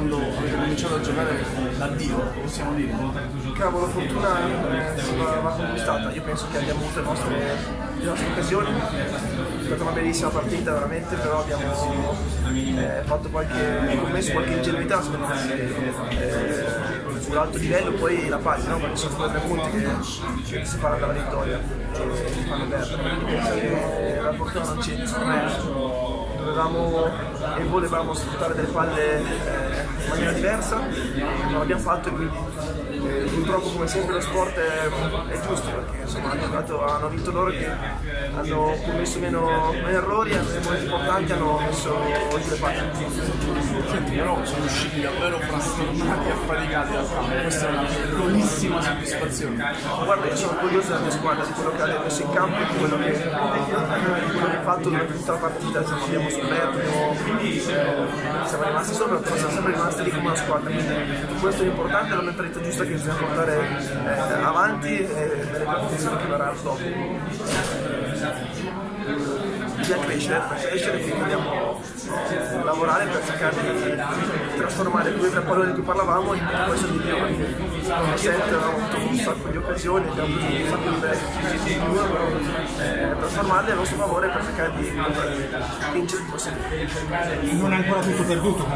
quando avete cominciato a giocare da Dio, possiamo dire? Cavolo, fortuna eh, va, conquistata. Io penso che abbiamo avuto le nostre, le nostre occasioni. È stata una bellissima partita veramente, però abbiamo eh, fatto qualche, commesso qualche ingenuità secondo me. Eh, sull'alto livello poi la pagina, no? perché sono tre punti che, fanno dalla vittoria e si fanno perdere. Penso che la fortuna non c'è, dovevamo e volevamo sfruttare delle palle eh, in maniera diversa, non l'abbiamo fatto e quindi eh, purtroppo come sempre lo sport è, è giusto perché insomma, hanno, giocato, hanno vinto loro che hanno commesso meno, meno errori, hanno molti importanti, hanno messo giù le palle. Senti, però sono usciti davvero frastornati e affaticati dal campo, questa è una piccolissima soddisfazione. Guarda, io sono curioso della mia squadra, di quello che ha messo in campo e di quello che, di quello che ha fatto durante tutta la partita, insomma, abbiamo abbiamo, eh, siamo rimasti sopra, però siamo sempre rimasti lì come una squadra, quindi questo è l'importante, è la mentalità giusta che bisogna portare eh, avanti e nelle competizioni che verranno dopo. Bisogna crescere, per crescere quindi dobbiamo eh, lavorare per cercare di trasformare quei tre palloni di cui parlavamo in qualcosa di perché come sempre abbiamo avuto un sacco di occasioni, abbiamo avuto un sacco di più, però eh, trasformarle a nostro favore per cercare di vincere il possibile. Non è ancora tutto perduto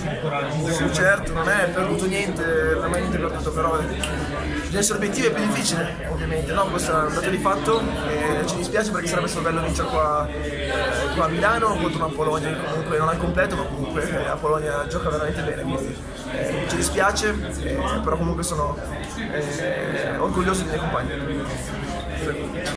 c'è ancora Sì, certo, non è perduto niente, non è mai niente perduto, però bisogna essere obiettivi è più difficile, ovviamente, no? Questo è un dato di fatto e ci dispiace perché sarebbe stato bello vincere qua, eh, qua a Milano contro una Polonia che comunque non è completo, ma comunque eh, la Polonia gioca veramente bene, quindi eh, ci dispiace, eh, però comunque sono eh, orgoglioso dei miei compagni.